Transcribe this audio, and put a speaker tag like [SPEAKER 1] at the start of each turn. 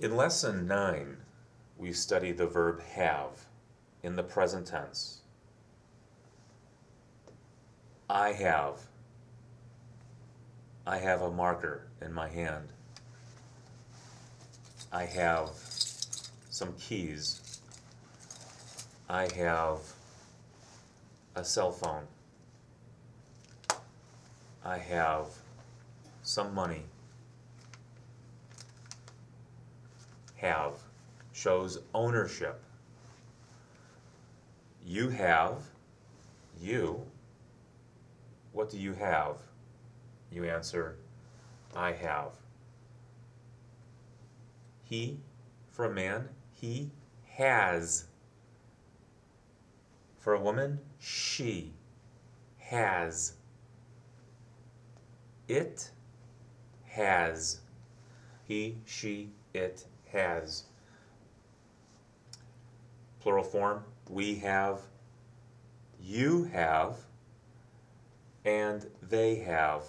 [SPEAKER 1] In lesson nine, we study the verb have in the present tense. I have. I have a marker in my hand. I have some keys. I have a cell phone. I have some money. Have shows ownership. You have, you, what do you have? You answer, I have. He, for a man, he has. For a woman, she has. It has. He, she, it has. Plural form, we have, you have, and they have.